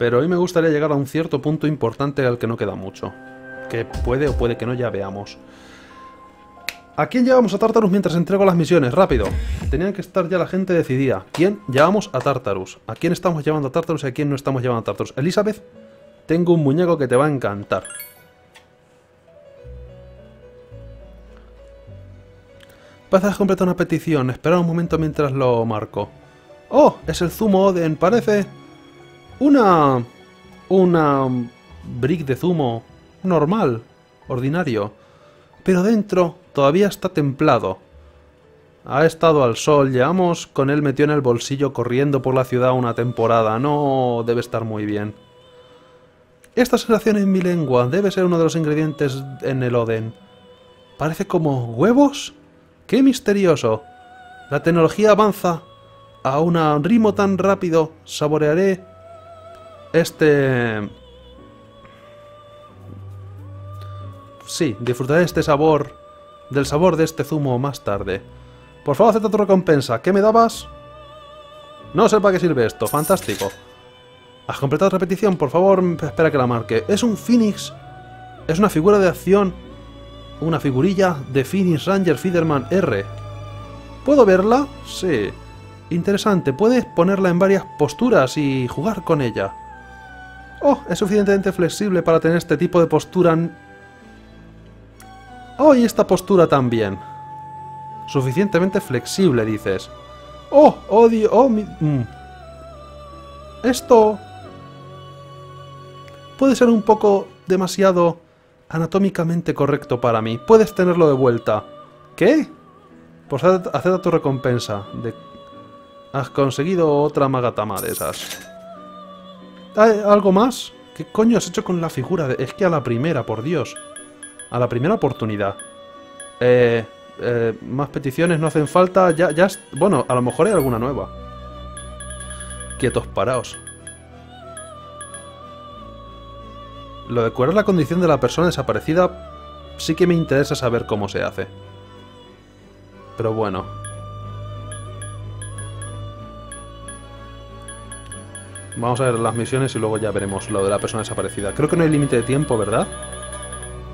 Pero hoy me gustaría llegar a un cierto punto importante al que no queda mucho. Que puede o puede que no, ya veamos. ¿A quién llevamos a Tartarus mientras entrego las misiones? Rápido. Tenían que estar ya la gente decidida. ¿Quién llevamos a Tartarus? ¿A quién estamos llevando a Tartarus y a quién no estamos llevando a Tartarus? Elizabeth, tengo un muñeco que te va a encantar. Pasas a completar una petición. Espera un momento mientras lo marco. ¡Oh! Es el zumo Oden. Parece... Una... Una... Brick de zumo. Normal. Ordinario. Pero dentro todavía está templado. Ha estado al sol. Llevamos con él metido en el bolsillo corriendo por la ciudad una temporada. No debe estar muy bien. Esta sensación en mi lengua debe ser uno de los ingredientes en el Oden. Parece como huevos ¡Qué misterioso! La tecnología avanza a un ritmo tan rápido. Saborearé este... Sí, disfrutaré este sabor, del sabor de este zumo más tarde. Por favor, acepta tu recompensa. ¿Qué me dabas? No sé para qué sirve esto. Fantástico. ¿Has completado repetición? Por favor, espera que la marque. Es un Phoenix. Es una figura de acción una figurilla de Phoenix Ranger Fiderman R. ¿Puedo verla? Sí. Interesante, puedes ponerla en varias posturas y jugar con ella. Oh, es suficientemente flexible para tener este tipo de postura... Oh, y esta postura también. Suficientemente flexible, dices. Oh, odio... Oh, mi... Mm. Esto... Puede ser un poco demasiado anatómicamente correcto para mí. Puedes tenerlo de vuelta. ¿Qué? Pues acepta tu recompensa. Has conseguido otra magatama de esas. ¿Hay ¿Algo más? ¿Qué coño has hecho con la figura? De... Es que a la primera, por Dios. A la primera oportunidad. Eh, eh, más peticiones no hacen falta. Ya, ya... Bueno, a lo mejor hay alguna nueva. Quietos, paraos. Lo de curar la condición de la persona desaparecida sí que me interesa saber cómo se hace. Pero bueno. Vamos a ver las misiones y luego ya veremos lo de la persona desaparecida. Creo que no hay límite de tiempo, ¿verdad?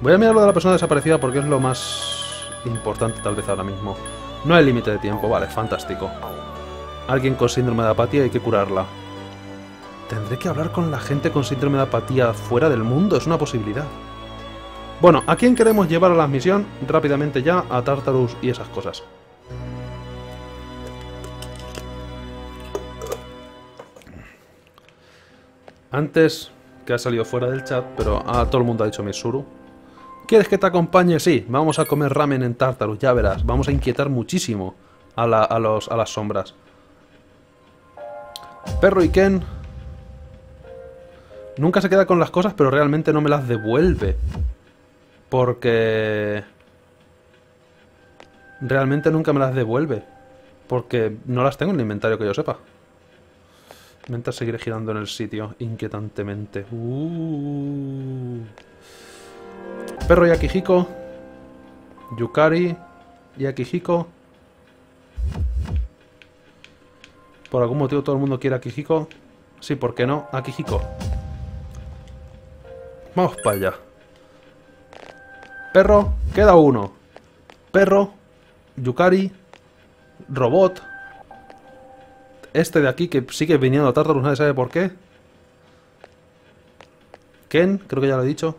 Voy a mirar lo de la persona desaparecida porque es lo más importante tal vez ahora mismo. No hay límite de tiempo, vale, fantástico. Alguien con síndrome de apatía hay que curarla. ¿Tendré que hablar con la gente con síndrome de apatía fuera del mundo? Es una posibilidad. Bueno, ¿a quién queremos llevar a la misión? Rápidamente ya, a Tartarus y esas cosas. Antes, que ha salido fuera del chat, pero a todo el mundo ha dicho Misuru. ¿Quieres que te acompañe? Sí, vamos a comer ramen en Tartarus, ya verás. Vamos a inquietar muchísimo a, los, a las sombras. Perro y Ken Nunca se queda con las cosas, pero realmente no me las devuelve. Porque... Realmente nunca me las devuelve. Porque no las tengo en el inventario que yo sepa. Mientras seguiré girando en el sitio, inquietantemente. Uh. Perro y Akihiko. Yukari y Akihiko. Por algún motivo todo el mundo quiere Akihiko. Sí, ¿por qué no? Akihiko. Vamos para allá. Perro, queda uno. Perro, Yukari, Robot. Este de aquí que sigue viniendo a Tartarus, nadie sabe por qué. Ken, creo que ya lo he dicho.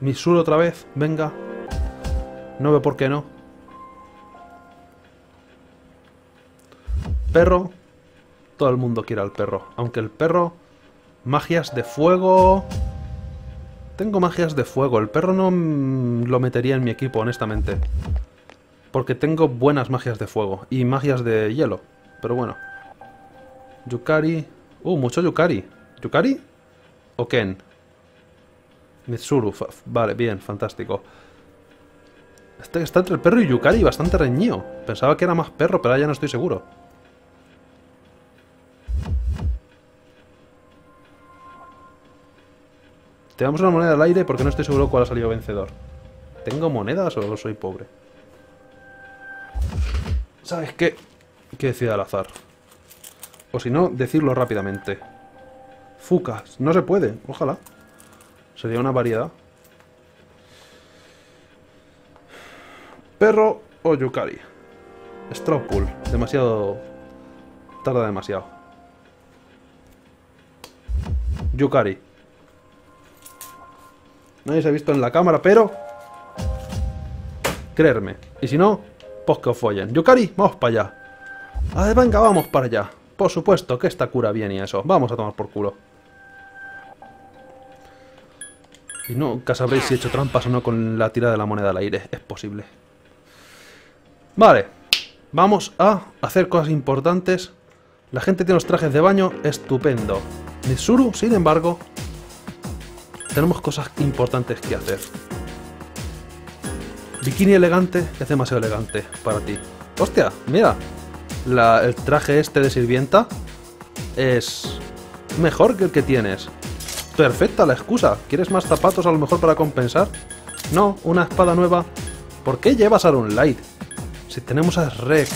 Misuro otra vez, venga. No veo por qué no. Perro. Todo el mundo quiere al perro. Aunque el perro Magias de fuego... Tengo magias de fuego. El perro no lo metería en mi equipo, honestamente. Porque tengo buenas magias de fuego. Y magias de hielo. Pero bueno. Yukari... Uh, mucho Yukari. ¿Yukari? ¿O Ken? Mitsuru. Vale, bien, fantástico. Este está entre el perro y Yukari, bastante reñido. Pensaba que era más perro, pero ahora ya no estoy seguro. Te damos una moneda al aire porque no estoy seguro cuál ha salido vencedor. ¿Tengo monedas o soy pobre? ¿Sabes qué? Que decida al azar. O si no, decirlo rápidamente. Fucas. No se puede. Ojalá. Sería una variedad. Perro o Yukari. Straw Pool. Demasiado... Tarda demasiado. Yukari. Nadie se ha visto en la cámara, pero... Creerme. Y si no, pues que os follen. Yukari, vamos para allá. Ah, venga, vamos para allá. Por supuesto que esta cura bien y eso. Vamos a tomar por culo. Y nunca sabréis si he hecho trampas o no con la tira de la moneda al aire. Es posible. Vale. Vamos a hacer cosas importantes. La gente tiene los trajes de baño. Estupendo. Mitsuru, sin embargo, tenemos cosas importantes que hacer. Bikini elegante es demasiado elegante para ti. ¡Hostia! Mira, el traje este de sirvienta es mejor que el que tienes. Perfecta la excusa. ¿Quieres más zapatos a lo mejor para compensar? No, una espada nueva. ¿Por qué llevas a un Light? Si tenemos a Rek.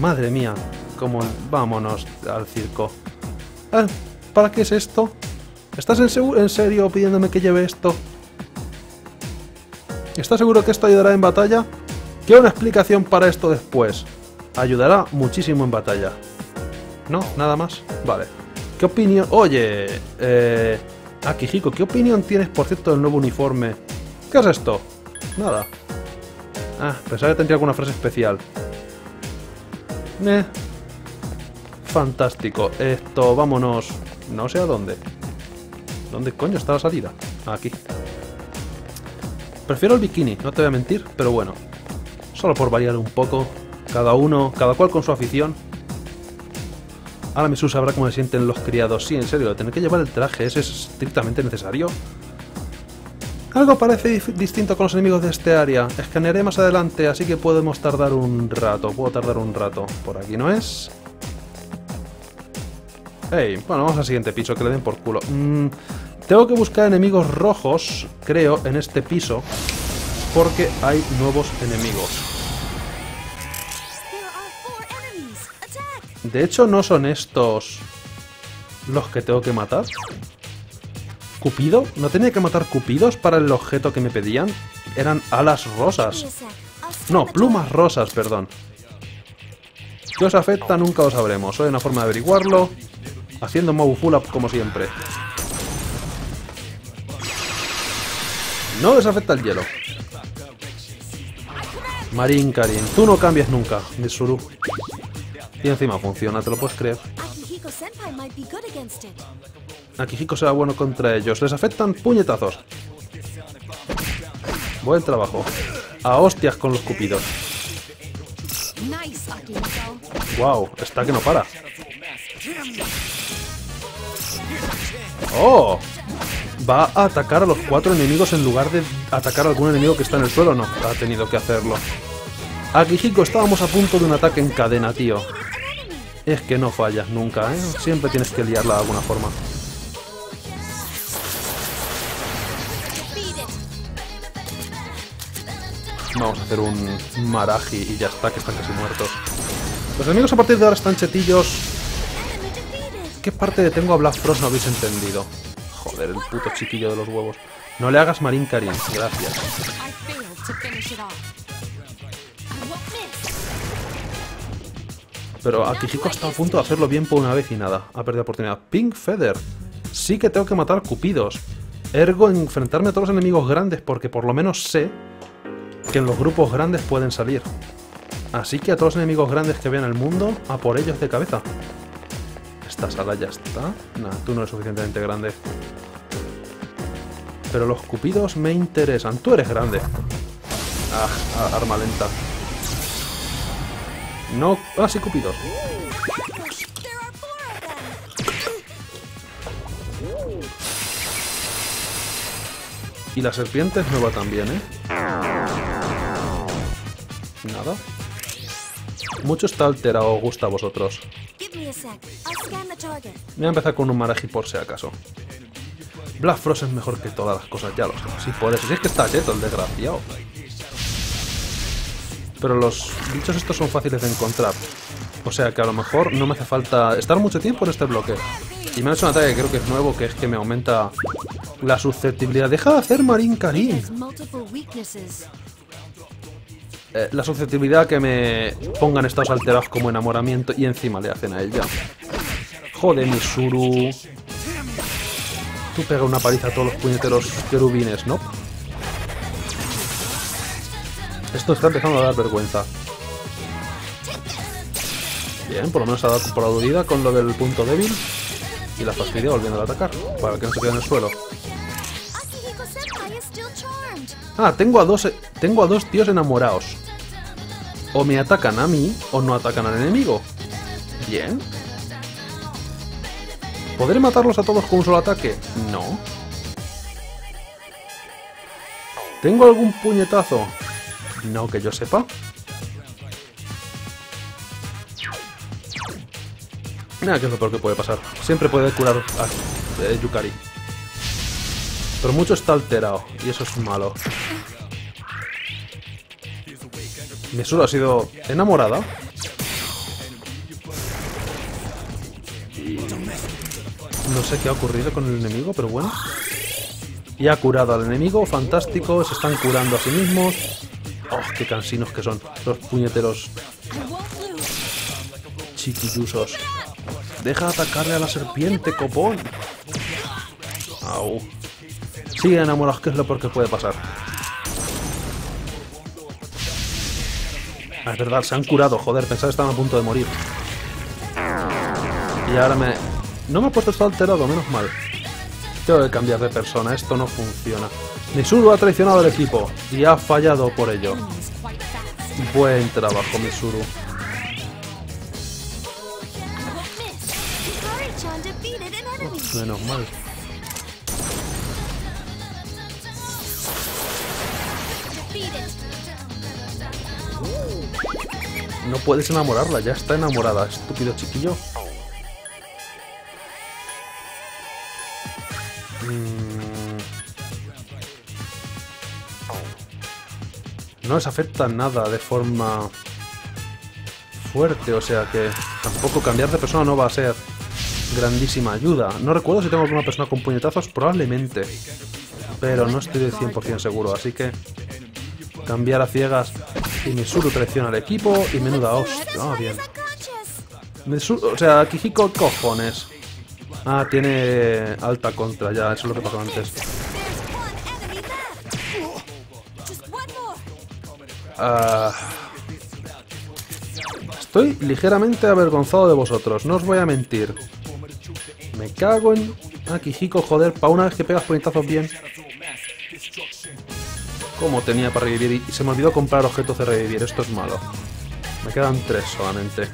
Madre mía. Como... Vámonos al circo. Eh, ¿Para qué es esto? ¿Estás en, en serio pidiéndome que lleve esto? ¿Estás seguro que esto ayudará en batalla? Quiero una explicación para esto después. Ayudará muchísimo en batalla. ¿No? ¿Nada más? Vale. ¿Qué opinión...? Oye... Eh... Akihiko, ¿qué opinión tienes, por cierto, del nuevo uniforme? ¿Qué es esto? Nada. Ah, pensaba que tendría alguna frase especial. Eh. Fantástico. Esto, vámonos... No sé a dónde. ¿Dónde coño está la salida? Aquí. Prefiero el bikini, no te voy a mentir, pero bueno. Solo por variar un poco. Cada uno, cada cual con su afición. Ahora Misu sabrá cómo se sienten los criados. Sí, en serio, tener que llevar el traje, ¿es estrictamente necesario? Algo parece distinto con los enemigos de este área. Escanearé más adelante, así que podemos tardar un rato. Puedo tardar un rato. Por aquí no es. Hey, bueno, vamos al siguiente piso, que le den por culo. Mm, tengo que buscar enemigos rojos, creo, en este piso. Porque hay nuevos enemigos. De hecho, ¿no son estos los que tengo que matar? ¿Cupido? ¿No tenía que matar cupidos para el objeto que me pedían? Eran alas rosas. No, plumas rosas, perdón. ¿Qué os afecta? Nunca lo sabremos. Hay una forma de averiguarlo. Haciendo mob full up como siempre. No les afecta el hielo. Marin Karin, tú no cambias nunca, Mitsuru. Y encima funciona, ¿te lo puedes creer? Akihiko será bueno contra ellos. Les afectan puñetazos. Buen trabajo. A hostias con los cupidos. Wow, está que no para. ¡Oh! Va a atacar a los cuatro enemigos en lugar de atacar a algún enemigo que está en el suelo. No, ha tenido que hacerlo. Akihiko, estábamos a punto de un ataque en cadena, tío. Es que no fallas nunca, ¿eh? Siempre tienes que liarla de alguna forma. Vamos a hacer un Maraji y ya está, que están casi muertos. Los enemigos a partir de ahora están chetillos. ¿Qué parte de tengo a Black Frost no habéis entendido? Joder, el puto chiquillo de los huevos. No le hagas Marín Karin, gracias. Pero Akihiko está a punto de hacerlo bien por una vez y nada. Ha perdido oportunidad. Pink Feather. Sí que tengo que matar cupidos. Ergo, enfrentarme a todos los enemigos grandes porque por lo menos sé que en los grupos grandes pueden salir. Así que a todos los enemigos grandes que vean el mundo, a por ellos de cabeza. Esta sala ya está. Nah, tú no eres suficientemente grande. Pero los cupidos me interesan. Tú eres grande. Ah, arma lenta. No... Ah, sí, cupidos. Y la serpiente es nueva también, ¿eh? Nada. Mucho está alterado, gusta a vosotros. Voy a empezar con un Maraji por si acaso. Black Frost es mejor que todas las cosas, ya lo sé. Sí, por eso. Si es que está cheto el desgraciado. Pero los bichos estos son fáciles de encontrar. O sea que a lo mejor no me hace falta estar mucho tiempo en este bloque. Y me ha hecho un ataque que creo que es nuevo, que es que me aumenta la susceptibilidad. ¡Deja de hacer Marín Karim! Eh, la susceptibilidad que me pongan estados alterados como enamoramiento y encima le hacen a ella. Joder, Misuru. Tú pega una paliza a todos los puñeteros querubines, ¿no? Esto está empezando a dar vergüenza. Bien, por lo menos ha dado por aludida con lo del punto débil. Y la fastidia volviendo a atacar, para que no se quede en el suelo. Ah, tengo a dos, tengo a dos tíos enamorados. O me atacan a mí o no atacan al enemigo. Bien. ¿Podré matarlos a todos con un solo ataque? No. ¿Tengo algún puñetazo? No que yo sepa. Nada, que es lo peor que puede pasar. Siempre puede curar a eh, Yukari. Pero mucho está alterado, y eso es malo. Misuru ha sido enamorada. No sé qué ha ocurrido con el enemigo, pero bueno. Y ha curado al enemigo, fantástico. Se están curando a sí mismos. Oh, qué cansinos que son los puñeteros chiquillusos. Deja de atacarle a la serpiente, copón. Au. Sigue enamorados, que es lo peor que puede pasar. Ah, es verdad, se han curado, joder, pensaba que estaban a punto de morir. Y ahora me... No me ha puesto esto alterado, menos mal. Tengo que cambiar de persona, esto no funciona. Misuru ha traicionado al equipo y ha fallado por ello. Buen trabajo, Misuru. Menos mal. No puedes enamorarla, ya está enamorada, estúpido chiquillo. Mm. No les afecta nada de forma fuerte, o sea que tampoco cambiar de persona no va a ser grandísima ayuda. No recuerdo si tengo alguna persona con puñetazos, probablemente. Pero no estoy del 100% seguro, así que cambiar a ciegas y Misuru traiciona al equipo y menuda hostia. Ah, bien. O sea, Kijiko cojones. Ah, tiene alta contra, ya, eso es lo que pasó antes. Ah, estoy ligeramente avergonzado de vosotros, no os voy a mentir. Me cago en... Ah, Kijiko, joder, para una vez que pegas puñetazos bien. Como tenía para revivir y se me olvidó comprar objetos de revivir, esto es malo. Me quedan tres solamente.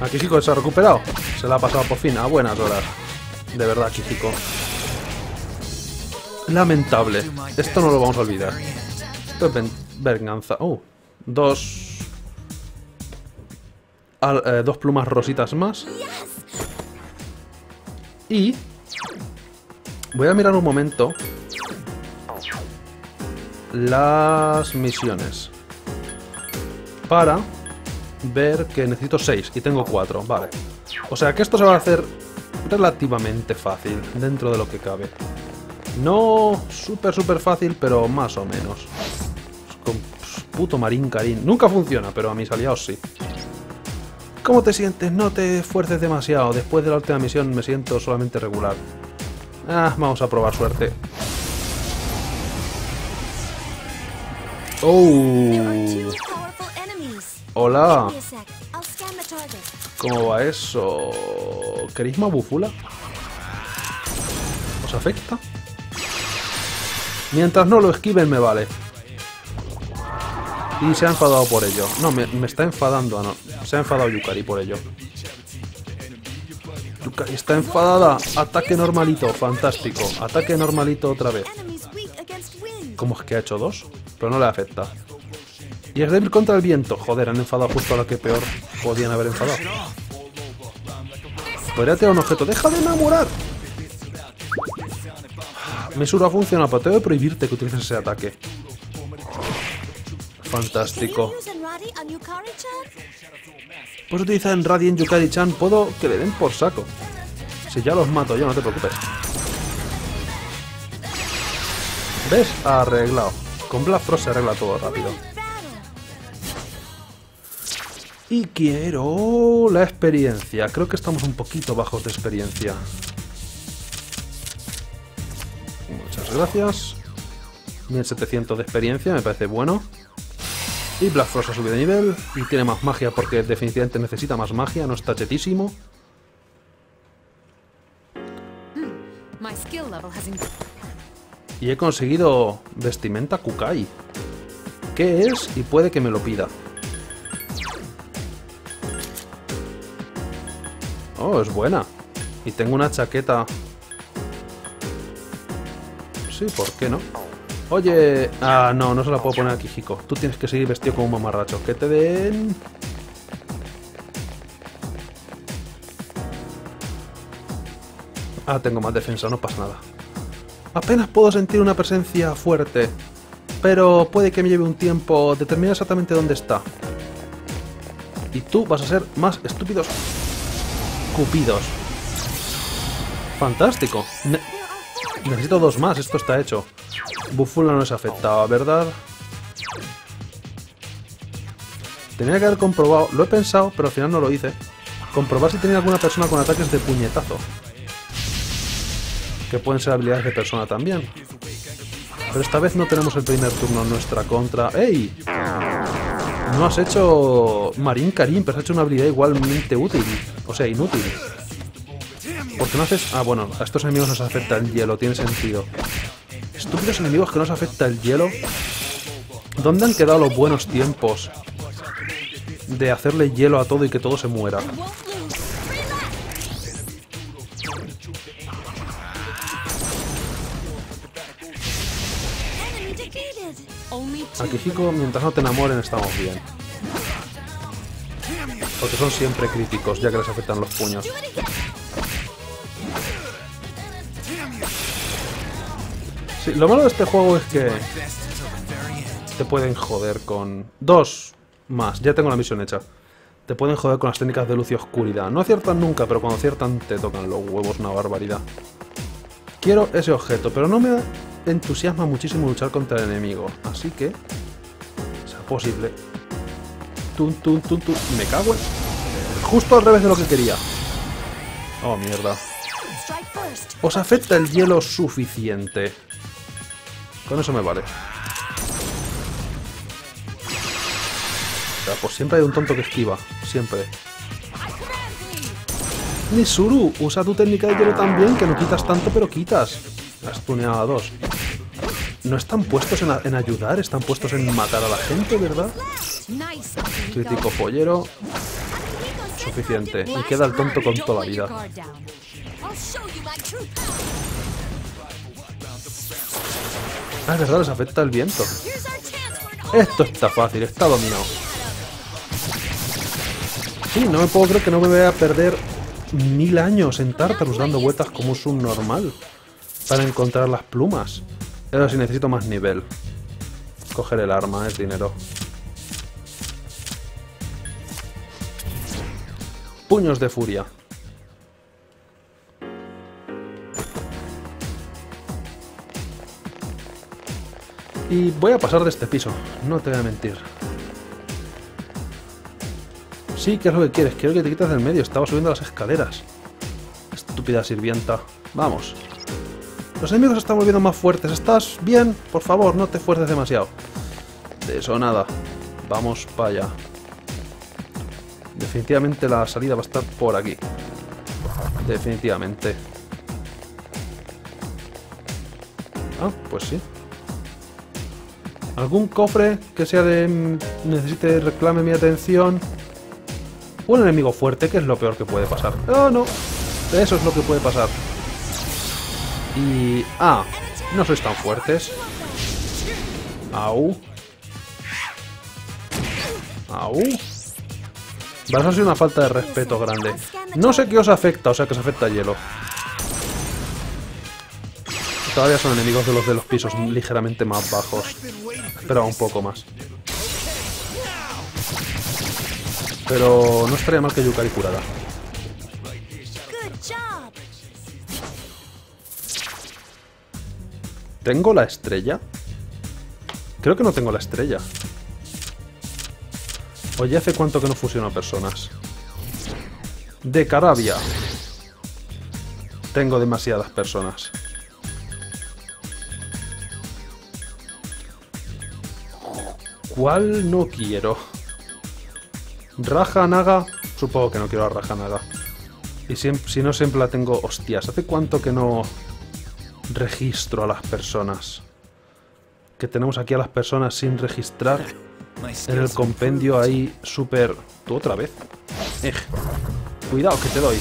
A Kijiko se ha recuperado. Se la ha pasado por fin a buenas horas. De verdad, Kijiko. Lamentable. Esto no lo vamos a olvidar. Esto es ven- venganza. Oh, dos... eh, dos plumas rositas más. Y... Voy a mirar un momento... Las misiones. Para ver que necesito 6 y tengo 4. Vale. O sea que esto se va a hacer relativamente fácil dentro de lo que cabe. No súper, súper fácil, pero más o menos. Con puto Marín Karin. Nunca funciona, pero a mis aliados sí. ¿Cómo te sientes? No te esfuerces demasiado. Después de la última misión me siento solamente regular. Ah, vamos a probar suerte. Oh, hola. ¿Cómo va eso? ¿Carisma bufula? ¿Os afecta? Mientras no lo esquiven me vale. Y se ha enfadado por ello. No, me, está enfadando. no. Se ha enfadado Yukari por ello. Yukari está enfadada. Ataque normalito. Fantástico. Ataque normalito otra vez. ¿Cómo es que ha hecho dos? Pero no le afecta. Y es débil contra el viento. Joder, han enfadado justo a lo que peor podían haber enfadado. Podría tirar un objeto. ¡Deja de enamorar! Mesura funciona, pero tengo que prohibirte que utilices ese ataque. Fantástico. Can you use Party on Yukari-chan? Pues puedo que le den por saco. Si ya los mato yo, no te preocupes. ¿Ves? Arreglado. Con Black Frost se arregla todo rápido. Y quiero la experiencia. Creo que estamos un poquito bajos de experiencia. Muchas gracias. 1700 de experiencia, me parece bueno. Y Black Frost ha subido de nivel. Y tiene más magia porque definitivamente necesita más magia. No está chetísimo. Increased. Y he conseguido vestimenta Kukai. ¿Qué es? Y puede que me lo pida. Oh, es buena. Y tengo una chaqueta. Sí, ¿por qué no? Oye... Ah, no, no se la puedo poner a Kijiko. Tú tienes que seguir vestido como un mamarracho. Que te den... Ah, tengo más defensa, no pasa nada. Apenas puedo sentir una presencia fuerte, pero puede que me lleve un tiempo determinar exactamente dónde está. Y tú vas a ser más estúpidos cupidos. Fantástico. Necesito dos más, esto está hecho. Bufula no les afectaba, ¿verdad? Tenía que haber comprobado, lo he pensado, pero al final no lo hice. Comprobar si tenía alguna persona con ataques de puñetazo. Que pueden ser habilidades de persona también. Pero esta vez no tenemos el primer turno en nuestra contra. ¡Ey! No has hecho Marín Karim, pero has hecho una habilidad igualmente útil. O sea, inútil. ¿Por qué haces...? Ah, bueno, a estos enemigos nos afecta el hielo, tiene sentido. Estúpidos enemigos que nos afecta el hielo. ¿Dónde han quedado los buenos tiempos? De hacerle hielo a todo y que todo se muera. won't lose. Relax. Enemy defeated. Only two. A Kijiko, mientras no te enamoren, estamos bien. Porque son siempre críticos, ya que les afectan los puños. Sí, lo malo de este juego es que te pueden joder con... Dos más, ya tengo la misión hecha. Te pueden joder con las técnicas de luz y oscuridad. No aciertan nunca, pero cuando aciertan te tocan los huevos, una barbaridad. Quiero ese objeto, pero no me entusiasma muchísimo luchar contra el enemigo. Así que... Sea posible. Tun, tun, tun, tun. Me cago en... Justo al revés de lo que quería. Oh, mierda. Os afecta el hielo suficiente. Con eso me vale. O pues siempre hay un tonto que esquiva. Siempre. Nisuru, usa tu técnica de hielo también, que no quitas tanto, pero quitas. Has tuneado a dos. No están puestos en, en ayudar, están puestos en matar a la gente, ¿verdad? Crítico pollero. Suficiente. Y queda el tonto con toda la vida. Ah, es verdad, les afecta el viento. Esto está fácil, está dominado. Sí, no me puedo creer que no me voy a perder mil años en Tartarus dando vueltas como un subnormal para encontrar las plumas. Pero si necesito más nivel. Coger el arma, es dinero. Puños de furia. Y voy a pasar de este piso, no te voy a mentir. Sí, ¿qué es lo que quieres? Quiero que te quites del medio, estaba subiendo las escaleras. Estúpida sirvienta. Vamos. Los enemigos están volviendo más fuertes. ¿Estás bien? Por favor, no te fuerces demasiado. De eso nada. Vamos para allá. Definitivamente la salida va a estar por aquí. Definitivamente. Ah, pues sí. ¿Algún cofre que sea de... necesite reclame mi atención? Un enemigo fuerte, que es lo peor que puede pasar. Oh, no. Eso es lo que puede pasar. Y... Ah, no sois tan fuertes. Au. Au. Va a ser una falta de respeto grande. No sé qué os afecta, o sea que os afecta hielo. Todavía son enemigos de los de los pisos ligeramente más bajos. Espera un poco más. Pero no estaría mal que Yukari curara. ¿Tengo la estrella? Creo que no tengo la estrella. Oye, ¿hace cuánto que no fusiono personas? De Carabia. Tengo demasiadas personas. ¿Cuál no quiero? Raja Naga. Supongo que no quiero a Raja Naga. Y siem- si no, siempre la tengo. Hostias, ¿hace cuánto que no registro a las personas? Que tenemos aquí a las personas sin registrar. En el compendio ahí súper... ¿Tú otra vez? Ej. Cuidado que te doy.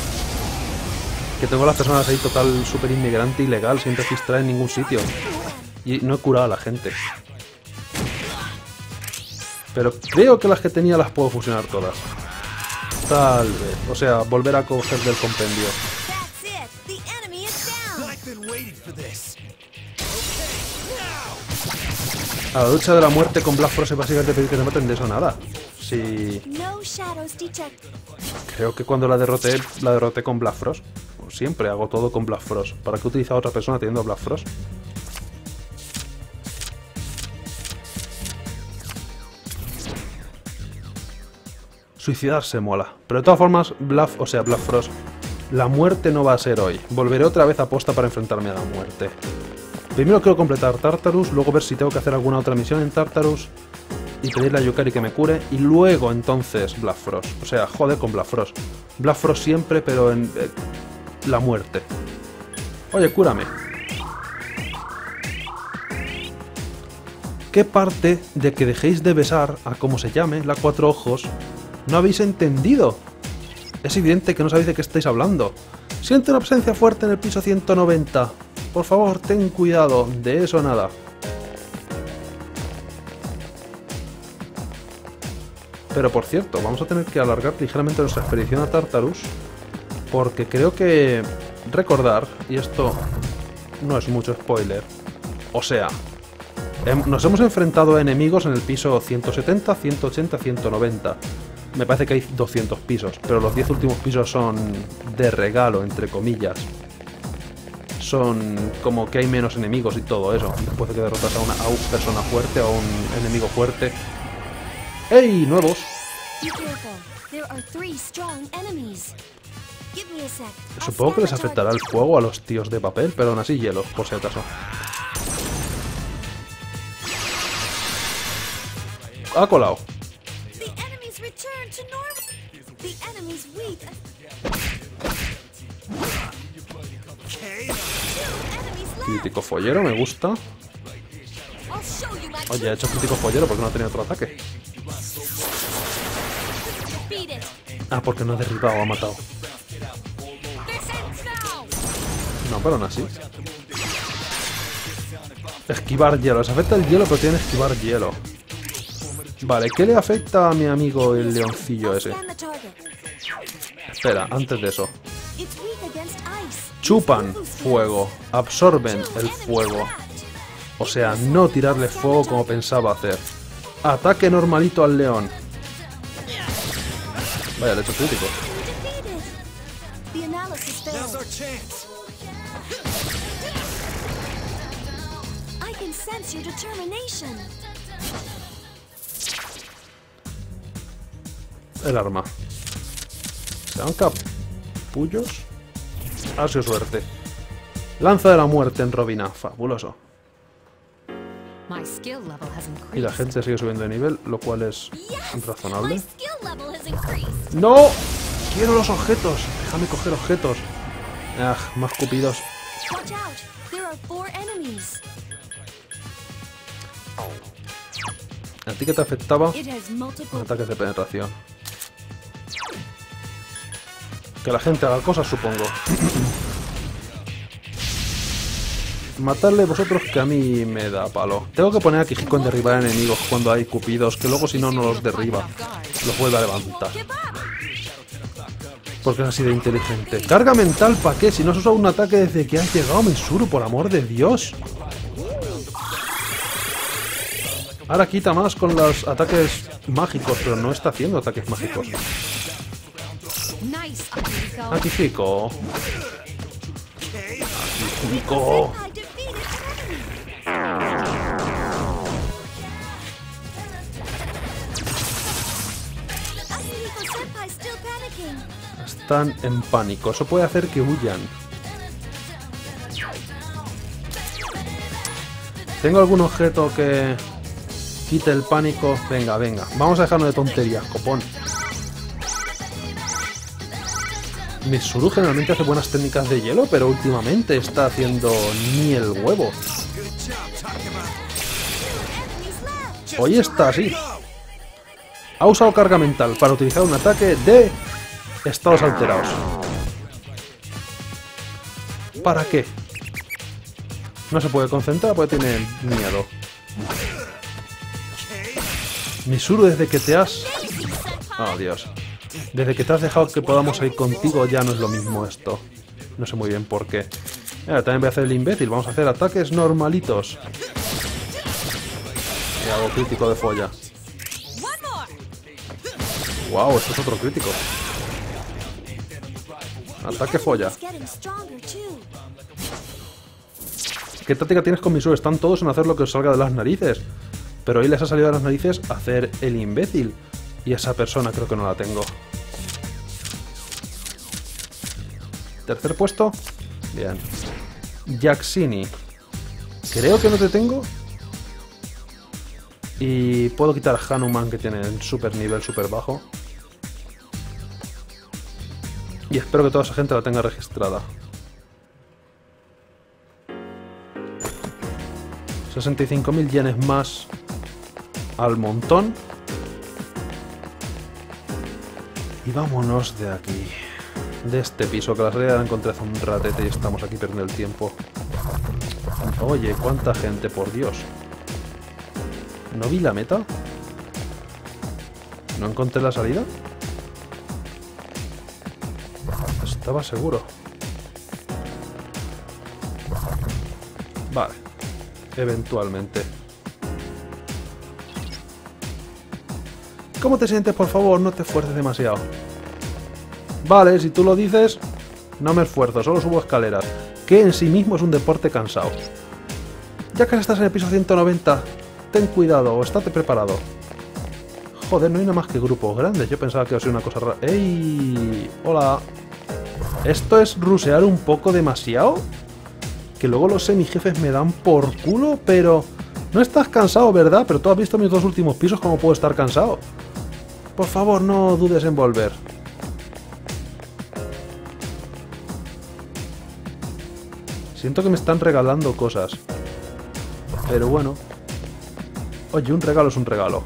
Que tengo a las personas ahí total súper inmigrante ilegal sin registrar en ningún sitio. Y no he curado a la gente. Pero creo que las que tenía las puedo fusionar todas. Tal vez. O sea, volver a coger del compendio. A la lucha de la muerte con Black Frost es básicamente pedir que te maten de eso nada. Detected. Creo que cuando la derroté, la derroté con Black Frost. Siempre hago todo con Black Frost. ¿Para qué utilizar a otra persona teniendo Black Frost? Suicidarse mola. Pero de todas formas, Black, o sea, Black Frost, la muerte no va a ser hoy. Volveré otra vez a posta para enfrentarme a la muerte. Primero quiero completar Tartarus, luego ver si tengo que hacer alguna otra misión en Tartarus y pedirle a Yukari que me cure y luego entonces Black Frost. O sea, joder con Black Frost. Frost siempre, pero en eh, la muerte. Oye, cúrame. ¿Qué parte de que dejéis de besar a como se llame la cuatro ojos no habéis entendido? Es evidente que no sabéis de qué estáis hablando. Siente una presencia fuerte en el piso 190. Por favor, ten cuidado. De eso nada. Pero por cierto, vamos a tener que alargar ligeramente nuestra expedición a Tartarus. Porque creo que recordar, y esto no es mucho spoiler, o sea, hem- nos hemos enfrentado a enemigos en el piso 170, 180, 190. Me parece que hay 200 pisos, pero los 10 últimos pisos son de regalo, entre comillas. Son como que hay menos enemigos y todo eso. Después de que derrotas a una, a una persona fuerte o a un enemigo fuerte. ¡Ey! ¡Nuevos! Supongo que les afectará el fuego a los tíos de papel, pero aún así hielo, por si acaso. Ha colado. Return to normal. The enemy's weak. Okay. Two enemies left. Crítico follero, me gusta. Oye, ha hecho crítico follero porque no ha tenido otro ataque. Ah, porque no ha derribado, ha matado. No, pero aún así. Esquivar hielo. Les afecta el hielo, pero tienen que esquivar hielo. Vale, ¿qué le afecta a mi amigo el leoncillo I'll ese? Espera, antes de eso. Chupan fuego, absorben el fuego. O sea, no tirarle fuego como pensaba hacer. Ataque normalito al león. Vaya, le he hecho crítico. El arma. ¿Se dan capullos? Ha sido suerte. Lanza de la muerte en Robina. Fabuloso. Y la gente sigue subiendo de nivel, lo cual es razonable. ¡No! ¡Quiero los objetos! Déjame coger objetos. Ah, más cupidos. ¿A ti qué te afectaba? Ataques de penetración. Que la gente haga cosas, supongo. Matarle vosotros que a mí me da palo. Tengo que poner a Kijiko en derribar enemigos cuando hay cupidos, que luego si no, no los derriba. Los vuelve a levantar. Porque es así de inteligente. ¿Carga mental para qué? Si no has usado un ataque desde que has llegado, Mensuru, por amor de Dios. Ahora quita más con los ataques mágicos, pero no está haciendo ataques mágicos. Still panicking. Están en pánico. Eso puede hacer que huyan. ¿Tengo algún objeto que quite el pánico? Venga, venga. Vamos a dejarnos de tonterías, copón. Mitsuru generalmente hace buenas técnicas de hielo, pero últimamente está haciendo ni el huevo. Hoy está así. Ha usado carga mental para utilizar un ataque de estados alterados. ¿Para qué? No se puede concentrar porque tiene miedo. Misuru, desde que te has... Oh, Dios. Desde que te has dejado que podamos ir contigo ya no es lo mismo esto. No sé muy bien por qué. Mira, también voy a hacer el imbécil. Vamos a hacer ataques normalitos. Y hago crítico de folla. Wow, esto es otro crítico. Ataque folla. ¿Qué táctica tienes con Misuru? Están todos en hacer lo que os salga de las narices. Pero hoy les ha salido de las narices hacer el imbécil. Y esa persona creo que no la tengo. Tercer puesto. Bien. Jacksini. Creo que no te tengo. Y puedo quitar a Hanuman que tiene el super nivel super bajo. Y espero que toda esa gente la tenga registrada. 65.000 yenes más al montón. Y vámonos de aquí. De este piso, que la salida la encontré hace un ratete y estamos aquí perdiendo el tiempo. Oye, cuánta gente, por Dios. ¿No vi la meta? ¿No encontré la salida? Estaba seguro. Vale. Eventualmente. ¿Cómo te sientes, por favor? No te esfuerces demasiado. Vale, si tú lo dices, no me esfuerzo, solo subo escaleras. Que en sí mismo es un deporte cansado. Ya que estás en el piso 190, ten cuidado o estate preparado. Joder, no hay nada más que grupos grandes. Yo pensaba que iba a ser una cosa rara. ¡Ey! Hola. ¿Esto es rusear un poco demasiado? Que luego los semijefes me dan por culo, pero... No estás cansado, ¿verdad? Pero tú has visto mis dos últimos pisos, ¿cómo puedo estar cansado? Por favor, no dudes en volver. Siento que me están regalando cosas. Pero bueno. Oye, un regalo es un regalo.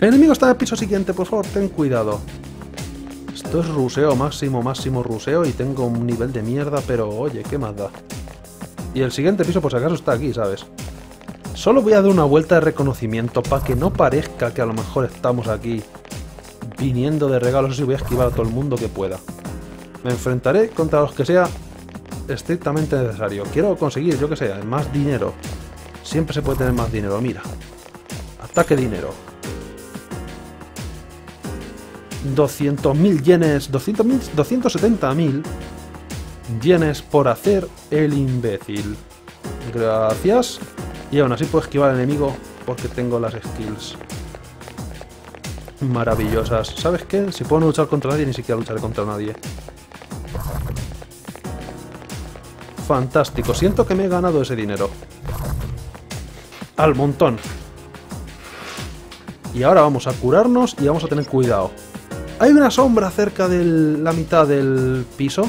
El enemigo está en el piso siguiente, por favor, ten cuidado. Esto es ruseo, máximo, máximo ruseo y tengo un nivel de mierda, pero oye, ¿qué más da? Y el siguiente piso, por si acaso, está aquí, ¿sabes? Solo voy a dar una vuelta de reconocimiento para que no parezca que a lo mejor estamos aquí viniendo de regalos y voy a esquivar a todo el mundo que pueda. Me enfrentaré contra los que sea estrictamente necesario. Quiero conseguir, yo que sé, más dinero. Siempre se puede tener más dinero, mira. Ataque dinero. 200.000 yenes, 200.000, 270.000 yenes por hacer el imbécil. Gracias. Y aún así puedo esquivar al enemigo porque tengo las skills maravillosas. ¿Sabes qué? Si puedo no luchar contra nadie, ni siquiera lucharé contra nadie. Fantástico. Siento que me he ganado ese dinero. Al montón. Y ahora vamos a curarnos y vamos a tener cuidado. Hay una sombra cerca de la mitad del piso.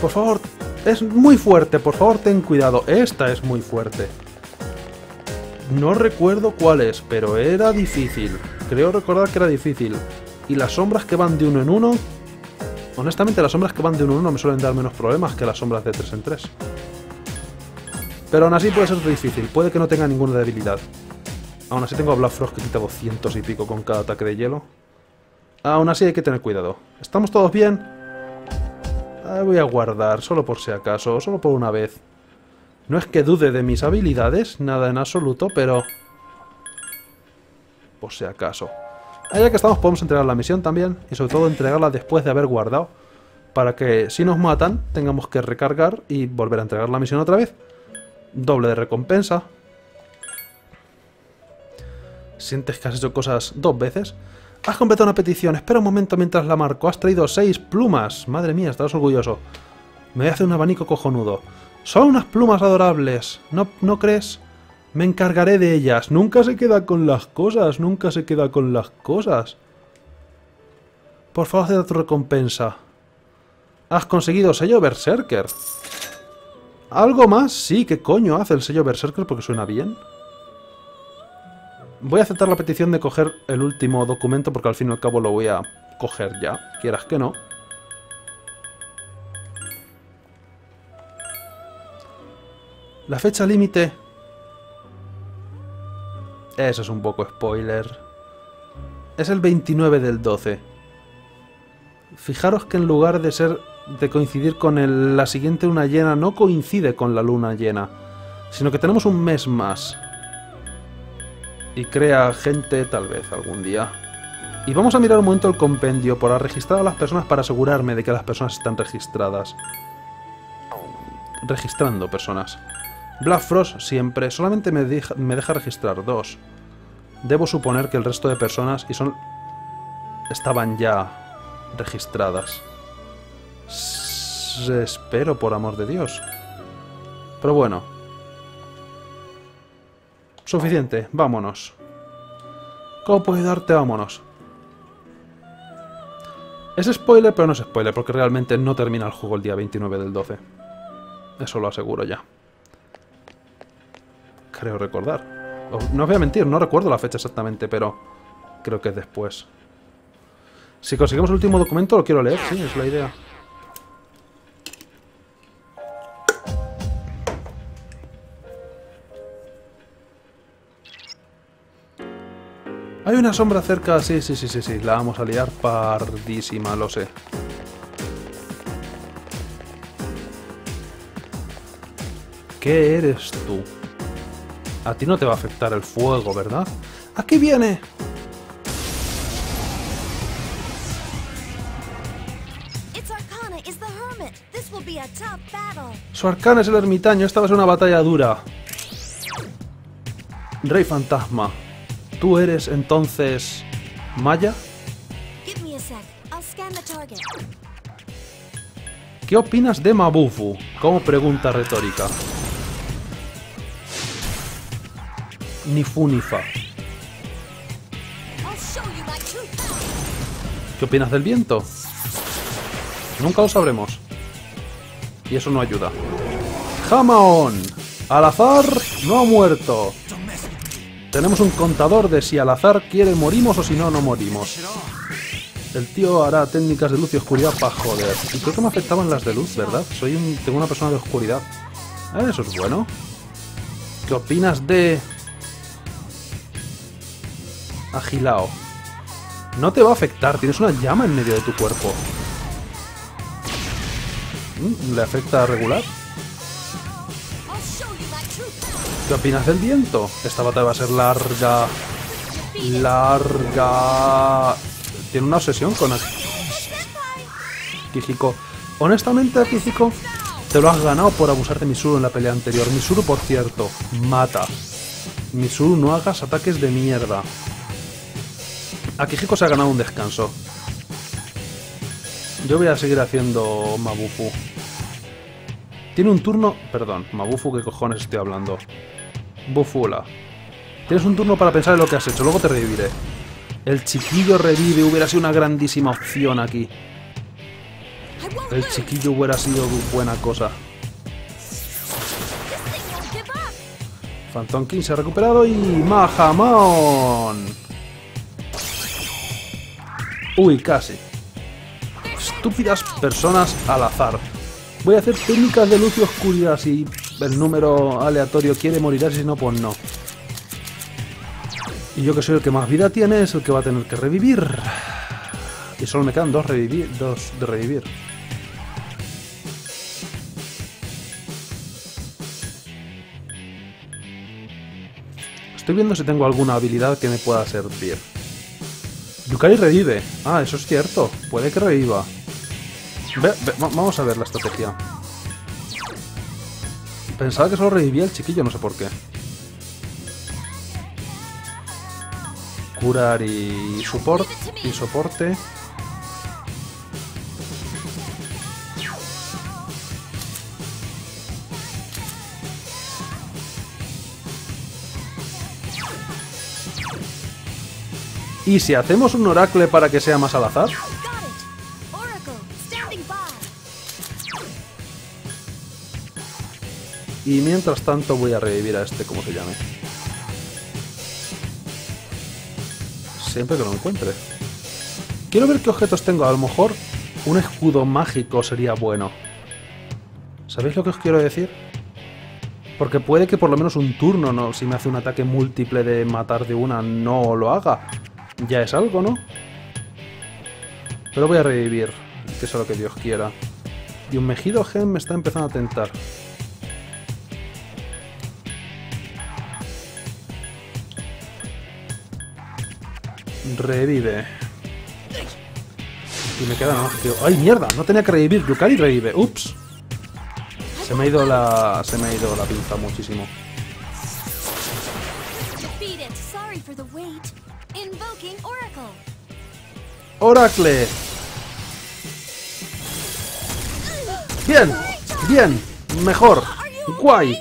Por favor, es muy fuerte. Por favor, ten cuidado. Esta es muy fuerte. No recuerdo cuál es, pero era difícil. Creo recordar que era difícil. Y las sombras que van de uno en uno... Honestamente, las sombras que van de uno en uno me suelen dar menos problemas que las sombras de 3 en 3. Pero aún así puede ser difícil. Puede que no tenga ninguna debilidad. Aún así tengo a Black Frost que quita 200 y pico con cada ataque de hielo. Aún así hay que tener cuidado. ¿Estamos todos bien? Ah, voy a guardar, solo por si acaso, solo por una vez. No es que dude de mis habilidades, nada en absoluto, pero... Por si acaso. Allá que estamos podemos entregar la misión también, y sobre todo entregarla después de haber guardado, para que si nos matan tengamos que recargar y volver a entregar la misión otra vez. Doble de recompensa. Sientes que has hecho cosas dos veces. Has completado una petición. Espera un momento mientras la marco. Has traído seis plumas. Madre mía, estás orgulloso. Me hacer un abanico cojonudo. Son unas plumas adorables. ¿No, ¿No crees? Me encargaré de ellas. Nunca se queda con las cosas. Nunca se queda con las cosas. Por favor, haz tu recompensa. Has conseguido sello Berserker. ¿Algo más? Sí, ¿qué coño hace el sello Berserker? Porque suena bien. Voy a aceptar la petición de coger el último documento porque al fin y al cabo lo voy a coger ya, quieras que no. La fecha límite... Eso es un poco spoiler. Es el 29 del 12. Fijaros que en lugar de ser de coincidir con la siguiente luna llena, no coincide con la luna llena, sino que tenemos un mes más. Y crea gente tal vez algún día. Y vamos a mirar un momento el compendio para registrar a las personas para asegurarme de que las personas están registradas. Registrando personas. Black Frost siempre solamente me deja, me deja registrar dos. Debo suponer que el resto de personas y son estaban ya registradas. S- espero por amor de Dios. Pero bueno. Suficiente, vámonos. ¿Cómo puedo ayudarte? Vámonos. Es spoiler, pero no es spoiler, porque realmente no termina el juego el día 29 del 12. Eso lo aseguro ya. Creo recordar. No os voy a mentir, no recuerdo la fecha exactamente, pero creo que es después. Si conseguimos el último documento, lo quiero leer, sí, es la idea. Una sombra cerca, sí, sí, sí, sí, sí, la vamos a liar pardísima, lo sé. ¿Qué eres tú? A ti no te va a afectar el fuego, ¿verdad? ¡Aquí viene! Su arcana es el ermitaño, esta va a ser una batalla dura. Rey fantasma, ¿tú eres entonces Maya? ¿Qué opinas de Mabufu? Como pregunta retórica. Ni fu ni fa. ¿Qué opinas del viento? Nunca lo sabremos. Y eso no ayuda. ¡Jamaon! Al azar no ha muerto. Tenemos un contador de si al azar quiere morimos o si no, no morimos. El tío hará técnicas de luz y oscuridad para joder. Y creo que me afectaban las de luz, ¿verdad? Soy un, tengo una persona de oscuridad. Ah, Eso es bueno. ¿Qué opinas de... Agilao? No te va a afectar, tienes una llama en medio de tu cuerpo. Mm, ¿Le afecta regular? ¿Qué opinas del viento? Esta batalla va a ser larga. Larga. Tiene una obsesión con Kijiko. Honestamente, Kijiko, te lo has ganado por abusar de Misuru en la pelea anterior. Misuru, por cierto, mata. Misuru, no hagas ataques de mierda. A Kijiko se ha ganado un descanso. Yo voy a seguir haciendo Mabufu. Tiene un turno... Perdón, Mabufu, ¿qué cojones estoy hablando? Bufula. Tienes un turno para pensar en lo que has hecho, luego te reviviré. El chiquillo revive hubiera sido una grandísima opción aquí. El chiquillo hubiera sido buena cosa. Phantom King se ha recuperado y Mahamon. Uy, casi. Estúpidas personas al azar. Voy a hacer técnicas de luz y oscuridad si el número aleatorio quiere morirá, si no, pues no. Y yo que soy el que más vida tiene es el que va a tener que revivir. Y solo me quedan dos, revivir, dos de revivir. Estoy viendo si tengo alguna habilidad que me pueda servir. Yukari revive. Ah, eso es cierto. Puede que reviva. Vamos a ver la estrategia. Pensaba que solo revivía el chiquillo, no sé por qué. Curar y y soporte. ¿Y si hacemos un oracle para que sea más al azar? Y mientras tanto voy a revivir a este, como se llame. Siempre que lo encuentre. Quiero ver qué objetos tengo. A lo mejor un escudo mágico sería bueno. ¿Sabéis lo que os quiero decir? Porque puede que por lo menos un turno, ¿no? si me hace un ataque múltiple de matar de una, no lo haga. Ya es algo, ¿no? Pero voy a revivir, que sea lo que Dios quiera. Y un mejido gen me está empezando a tentar. Revive. Y me queda nada más que... ¡Ay, mierda! No tenía que revivir. Yukari revive. ¡Ups! Se me ha ido la... Se me ha ido la pinza muchísimo. ¡Oracle! ¡Bien! ¡Bien! ¡Mejor! ¡Guay!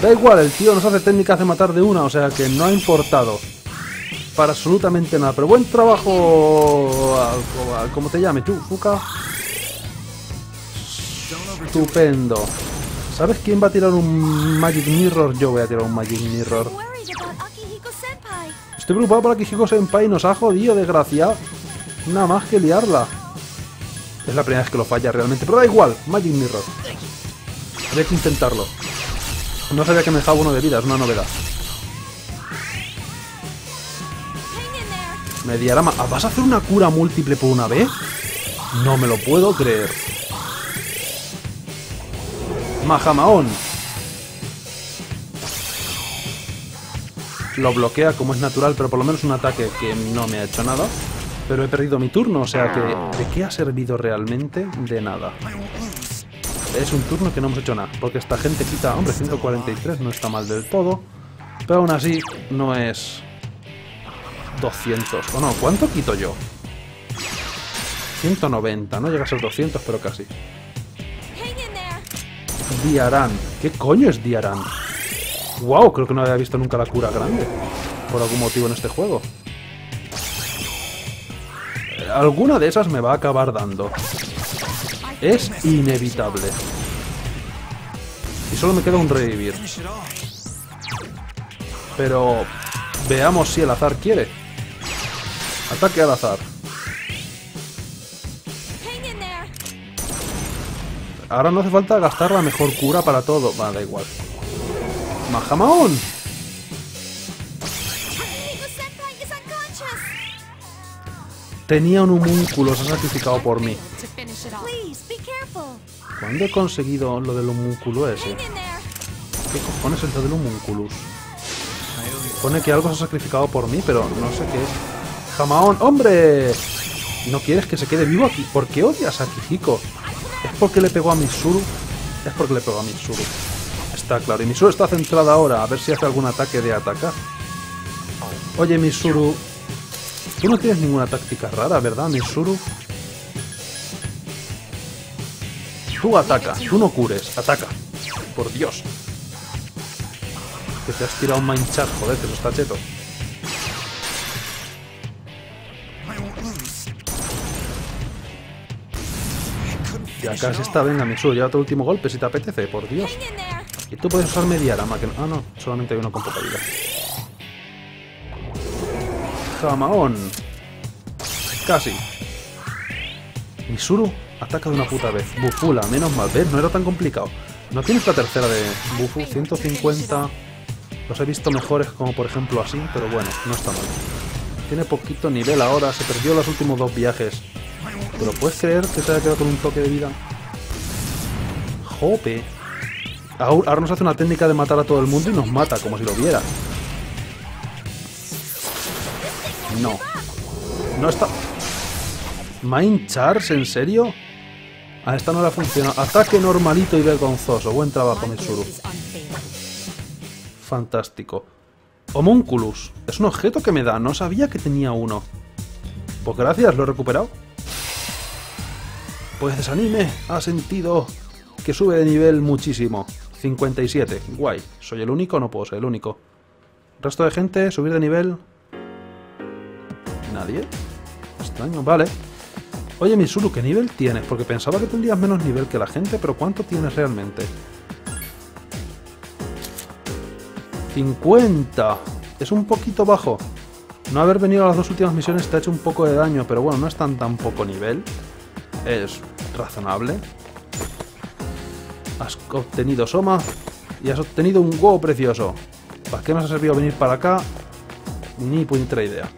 Da igual, el tío nos hace técnicas de matar de una, o sea que no ha importado. Para absolutamente nada. Pero buen trabajo... a- a- Como te llame, tú, Fuka. Estupendo. ¿Sabes quién va a tirar un Magic Mirror? Yo voy a tirar un Magic Mirror. Estoy preocupado por Akihiko Senpai, nos ha jodido, desgraciado. Nada más que liarla. Es la primera vez que lo falla realmente, pero da igual, Magic Mirror. Había que intentarlo. No sabía que me dejaba uno de vida, es una novedad. In there. Me diarama. Ah, ¿Vas a hacer una cura múltiple por una vez? No me lo puedo creer. Mahamaon. Lo bloquea como es natural, pero por lo menos un ataque que no me ha hecho nada. Pero he perdido mi turno, o sea que... ¿De qué ha servido realmente? De nada. Es un turno que no hemos hecho nada, porque esta gente quita... Hombre, 143 no está mal del todo. Pero aún así, no es... 200. O no, ¿cuánto quito yo? 190, no llega a ser 200, pero casi. Diarán. ¿Qué coño es Diarán? Wow, creo que no había visto nunca la cura grande. Por algún motivo en este juego. Alguna de esas me va a acabar dando. Es inevitable. Y solo me queda un revivir. Pero veamos si el azar quiere. Ataque al azar. Ahora no hace falta gastar la mejor cura para todo. Va, da igual. Unconscious. Tenía un homúnculo, se ha sacrificado por mí. ¿Cuándo he conseguido lo del homúnculo ese? ¿Qué cojones es lo del homúnculus? Pone que algo se ha sacrificado por mí, pero no sé qué es. ¡Jamaón! ¡Hombre! ¿No quieres que se quede vivo aquí? ¿Por qué odias a Kihiko? ¿Es porque le pegó a Mitsuru? Es porque le pegó a Mitsuru. Está claro. Y Mitsuru está centrada ahora, a ver si hace algún ataque de atacar. Oye, Mitsuru... Tú no tienes ninguna táctica rara, ¿verdad, Mitsuru? Tú ataca, tú no cures, ataca. Por Dios. Que te has tirado un manchar, joder, que eso está cheto. Ya casi está, venga, Mitsuru, lleva tu último golpe si te apetece, por Dios. Y tú puedes usar Mediarama, que no... Ah, no, solamente hay uno con poca vida. Jamaón. Casi. Misuru, ataca de una puta vez. Bufula, menos mal, ¿ves? No era tan complicado. No tienes la tercera de Bufu, 150. Los he visto mejores como por ejemplo así, pero bueno, no está mal. Tiene poquito nivel ahora, se perdió los últimos dos viajes. Pero ¿puedes creer que se haya quedado con un toque de vida? Jope. Ahora nos hace una técnica de matar a todo el mundo y nos mata, como si lo viera. No. No está... ¿Mind Charge? ¿En serio? A esta no le ha funcionado. Ataque normalito y vergonzoso. Buen trabajo, Mitsuru. Fantástico. Homunculus. Es un objeto que me da. No sabía que tenía uno. Pues gracias, lo he recuperado. Pues desanime. Ha sentido que sube de nivel muchísimo. 57. Guay. ¿Soy el único? No puedo ser el único. Resto de gente, subir de nivel. ¿Nadie? Extraño, vale. Oye, Misuru, ¿qué nivel tienes? Porque pensaba que tendrías menos nivel que la gente, pero ¿cuánto tienes realmente? 50. Es un poquito bajo. No haber venido a las dos últimas misiones te ha hecho un poco de daño, pero bueno, no es tan tan poco nivel. Es razonable. Has obtenido Soma y has obtenido un huevo precioso. ¿Para qué nos ha servido venir para acá? Ni puñetera idea.